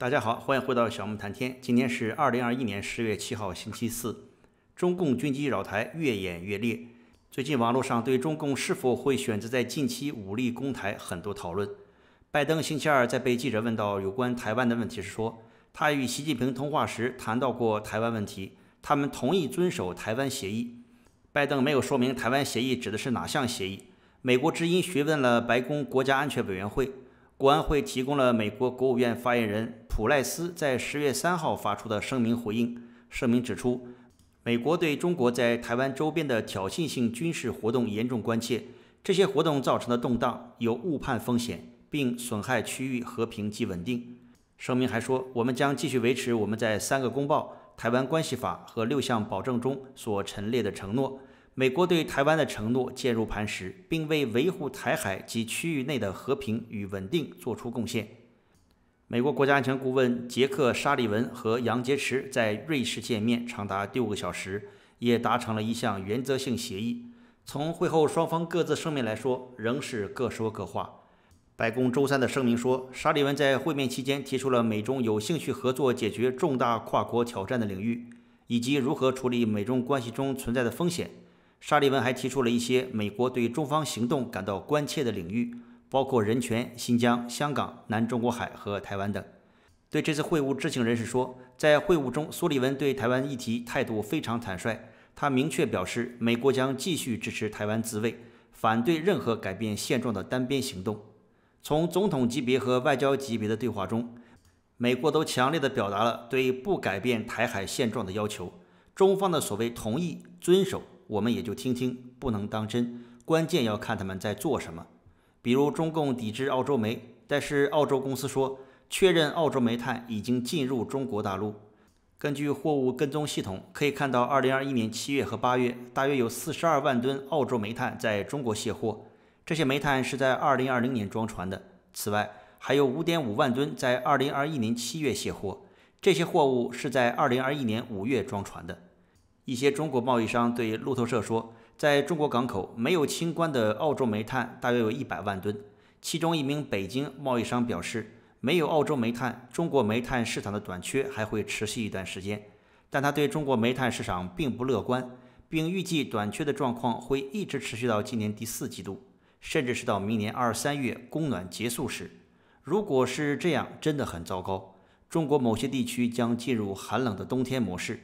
大家好，欢迎回到小木谈天。今天是二零二一年十月七号，星期四。中共军机扰台越演越烈。最近网络上对中共是否会选择在近期武力攻台很多讨论。拜登星期二在被记者问到有关台湾的问题时说，他与习近平通话时谈到过台湾问题，他们同意遵守台湾协议。拜登没有说明台湾协议指的是哪项协议。美国之音询问了白宫国家安全委员会。国安会提供了美国国务院发言人普赖斯在十月三号发出的声明回应。声明指出，美国对中国在台湾周边的挑衅性军事活动严重关切，这些活动造成的动荡有误判风险，并损害区域和平及稳定。声明还说，我们将继续维持我们在三个公报、台湾关系法和六项保证中所陈列的承诺。美国对台湾的承诺坚如磐石，并为维护台海及区域内的和平与稳定作出贡献。美国国家安全顾问杰克·沙利文和杨洁篪在瑞士见面长达六个小时，也达成了一项原则性协议。从会后双方各自声明来说，仍是各说各话。白宫周三的声明说，沙利文在会面期间提出了美中有兴趣合作解决重大跨国挑战的领域，以及如何处理美中关系中存在的风险。沙利文还提出了一些美国对中方行动感到关切的领域，包括人权、新疆、香港、南中国海和台湾等。对这次会晤，知情人士说，在会晤中，苏利文对台湾议题态度非常坦率。他明确表示，美国将继续支持台湾自卫，反对任何改变现状的单边行动。从总统级别和外交级别的对话中，美国都强烈地表达了对不改变台海现状的要求。中方的所谓同意、遵守。我们也就听听，不能当真。关键要看他们在做什么。比如中共抵制澳洲煤，但是澳洲公司说确认澳洲煤炭已经进入中国大陆。根据货物跟踪系统可以看到，二零二一年七月和八月，大约有四十二万吨澳洲煤炭在中国卸货。这些煤炭是在二零二零年装船的。此外，还有五点五万吨在二零二一年七月卸货。这些货物是在二零二一年五月装船的。一些中国贸易商对路透社说，在中国港口没有清关的澳洲煤炭大约有一百万吨。其中一名北京贸易商表示，没有澳洲煤炭，中国煤炭市场的短缺还会持续一段时间。但他对中国煤炭市场并不乐观，并预计短缺的状况会一直持续到今年第四季度，甚至是到明年二三月供暖结束时。如果是这样，真的很糟糕。中国某些地区将进入寒冷的冬天模式。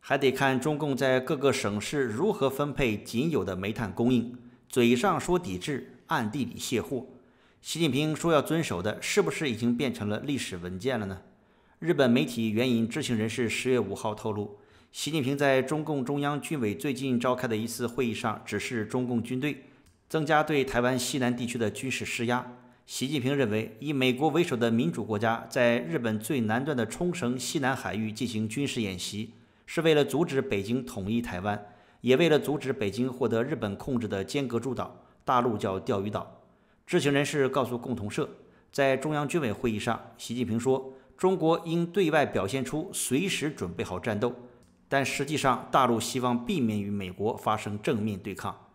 还得看中共在各个省市如何分配仅有的煤炭供应。嘴上说抵制，暗地里卸货。习近平说要遵守的，是不是已经变成了历史文件了呢？日本媒体援引知情人士十月五号透露，习近平在中共中央军委最近召开的一次会议上，指示中共军队增加对台湾西南地区的军事施压。习近平认为，以美国为首的民主国家在日本最南端的冲绳西南海域进行军事演习。是为了阻止北京统一台湾，也为了阻止北京获得日本控制的尖阁诸岛，大陆叫钓鱼岛。知情人士告诉共同社，在中央军委会议上，习近平说，中国应对外表现出随时准备好战斗，但实际上，大陆希望避免与美国发生正面对抗。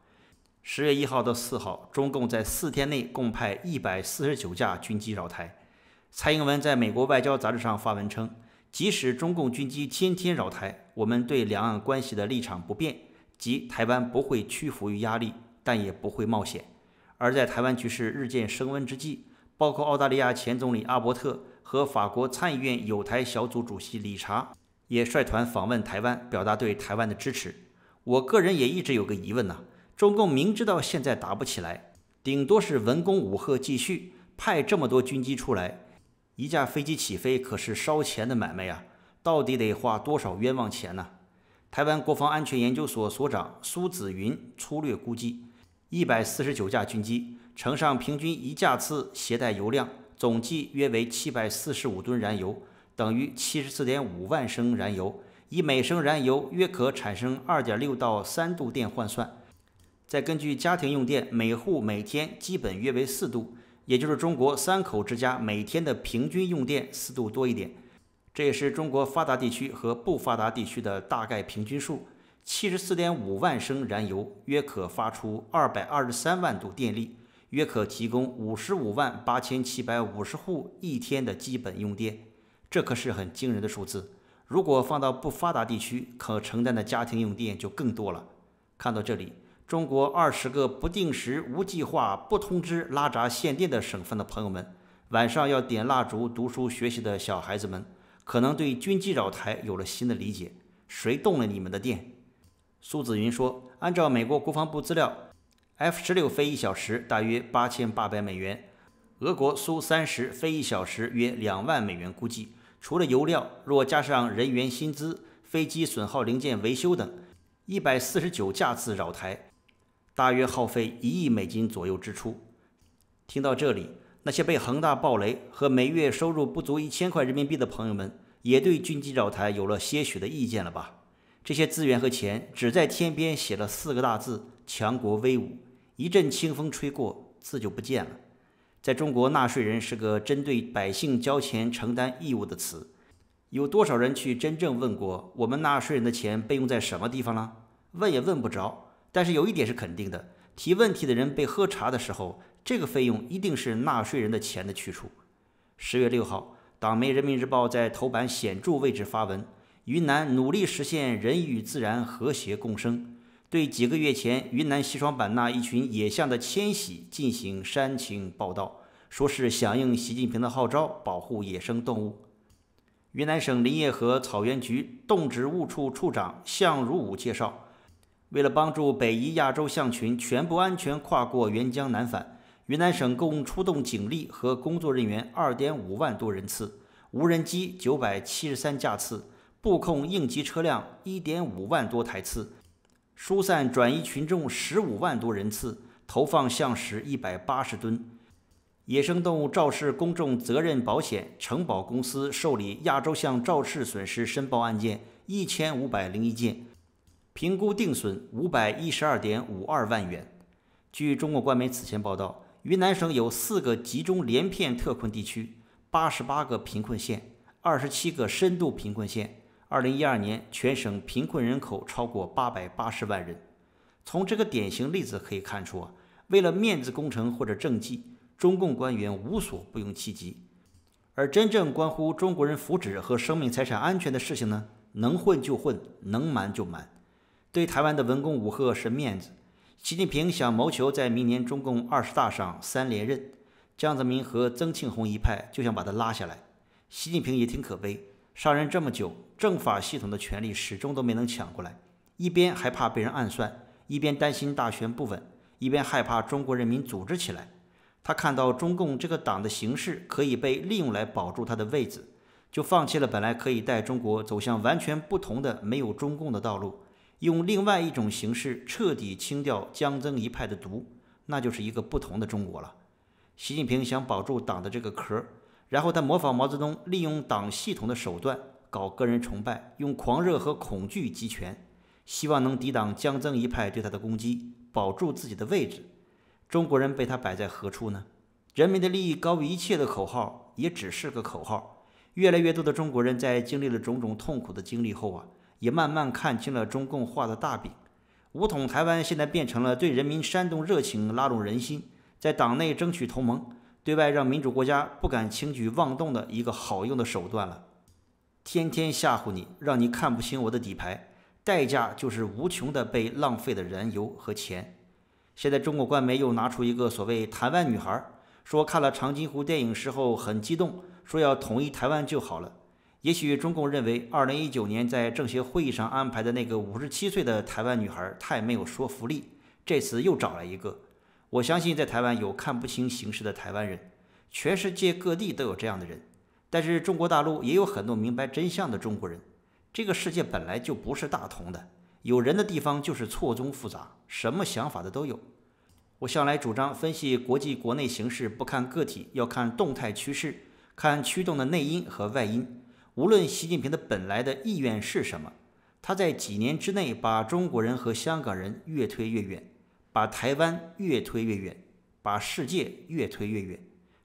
十月一号到四号，中共在四天内共派一百四十九架军机绕台。蔡英文在美国外交杂志上发文称。即使中共军机天天扰台，我们对两岸关系的立场不变，即台湾不会屈服于压力，但也不会冒险。而在台湾局势日渐升温之际，包括澳大利亚前总理阿伯特和法国参议院友台小组主席理查也率团访问台湾，表达对台湾的支持。我个人也一直有个疑问呐：中共明知道现在打不起来，顶多是文攻武赫继续，派这么多军机出来。一架飞机起飞可是烧钱的买卖呀，到底得花多少冤枉钱呢？台湾国防安全研究所所长苏子云粗略估计，一百四十九架军机乘上平均一架次携带油量，总计约为七百四十五吨燃油，等于七十四点五万升燃油，以每升燃油约可产生二点六到三度电换算，再根据家庭用电，每户每天基本约为四度。也就是中国三口之家每天的平均用电四度多一点，这也是中国发达地区和不发达地区的大概平均数。七十四点五万升燃油约可发出二百二十三万度电力，约可提供五十五万八千七百五十户一天的基本用电。这可是很惊人的数字。如果放到不发达地区，可承担的家庭用电就更多了。看到这里，中国二十个不定时、无计划、不通知拉闸限电的省份的朋友们，晚上要点蜡烛读书学习的小孩子们，可能对军机扰台有了新的理解。谁动了你们的电？苏子云说：“按照美国国防部资料，F 十六飞一小时大约八千八百美元，俄国苏三十飞一小时约两万美元。估计除了油料，若加上人员薪资、飞机损耗零件维修等，一百四十九架次扰台，大约耗费一亿美金左右支出。”听到这里，那些被恒大暴雷和每月收入不足一千块人民币的朋友们，也对军机扰台有了些许的意见了吧？这些资源和钱只在天边写了四个大字“强国威武”，一阵清风吹过，字就不见了。在中国，纳税人是个针对百姓交钱承担义务的词。有多少人去真正问过我们纳税人的钱被用在什么地方了？问也问不着。但是有一点是肯定的：提问题的人被喝茶的时候，这个费用一定是纳税人的钱的去处。十月六号，党媒《人民日报》在头版显著位置发文。云南努力实现人与自然和谐共生，对几个月前云南西双版纳一群野象的迁徙进行煽情报道，说是响应习近平的号召保护野生动物。云南省林业和草原局动植物处处长向如武介绍，为了帮助北移亚洲象群全部安全跨过沅江南返，云南省共出动警力和工作人员二点五万多人次，无人机九百七十三架次。布控应急车辆一点五万多台次，疏散转移群众十五万多人次，投放象石一百八十吨。野生动物肇事公众责任保险承保公司受理亚洲象肇事损失申报案件一千五百零一件，评估定损五百一十二点五二万元。据中国官媒此前报道，云南省有四个集中连片特困地区，八十八个贫困县，二十七个深度贫困县。二零一二年，全省贫困人口超过八百八十万人。从这个典型例子可以看出啊，为了面子工程或者政绩，中共官员无所不用其极。而真正关乎中国人福祉和生命财产安全的事情呢，能混就混，能瞒就瞒。对台湾的文攻武吓是面子，习近平想谋求在明年中共二十大上三连任，江泽民和曾庆红一派就想把他拉下来。习近平也挺可悲。上任这么久，政法系统的权力始终都没能抢过来。一边害怕被人暗算，一边担心大权不稳，一边害怕中国人民组织起来。他看到中共这个党的形势可以被利用来保住他的位子，就放弃了本来可以带中国走向完全不同的没有中共的道路，用另外一种形式彻底清掉江曾一派的毒，那就是一个不同的中国了。习近平想保住党的这个壳。然后他模仿毛泽东，利用党系统的手段搞个人崇拜，用狂热和恐惧集权，希望能抵挡江曾一派对他的攻击，保住自己的位置。中国人被他摆在何处呢？人民的利益高于一切的口号也只是个口号。越来越多的中国人在经历了种种痛苦的经历后啊，也慢慢看清了中共画的大饼。武统台湾现在变成了对人民煽动热情、拉拢人心，在党内争取同盟。对外让民主国家不敢轻举妄动的一个好用的手段了，天天吓唬你，让你看不清我的底牌，代价就是无穷的被浪费的燃油和钱。现在中国官媒又拿出一个所谓台湾女孩，说看了长津湖电影时候很激动，说要统一台湾就好了。也许中共认为二零一九年在政协会议上安排的那个五十七岁的台湾女孩太没有说服力，这次又找了一个。我相信在台湾有看不清形势的台湾人，全世界各地都有这样的人，但是中国大陆也有很多明白真相的中国人。这个世界本来就不是大同的，有人的地方就是错综复杂，什么想法的都有。我向来主张分析国际国内形势，不看个体，要看动态趋势，看驱动的内因和外因。无论习近平的本来的意愿是什么，他在几年之内把中国人和香港人越推越远。把台湾越推越远，把世界越推越远。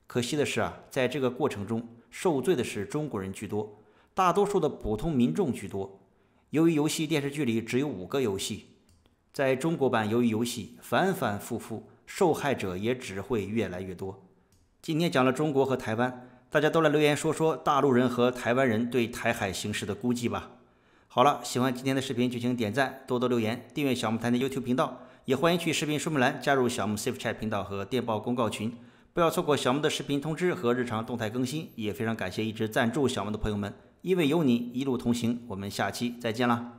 可惜的是啊，在这个过程中受罪的是中国人居多，大多数的普通民众居多。由于游戏电视剧里只有五个游戏，在中国版由于游戏反反复复，受害者也只会越来越多。今天讲了中国和台湾，大家都来留言说说大陆人和台湾人对台海形势的估计吧。好了，喜欢今天的视频就请点赞、多多留言、订阅小木谈的 YouTube 频道，也欢迎去视频说明栏加入小木 Safe Chat 频道和电报公告群，不要错过小木的视频通知和日常动态更新。也非常感谢一直赞助小木的朋友们，因为有你一路同行。我们下期再见啦！